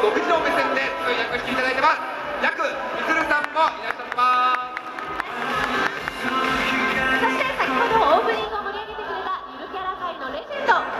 独自の目線で通訳していただいてます。約みつるさんもいらっしゃいます。そして先ほどオープニングを盛り上げてくれたゆるキャラ界のレジェンド。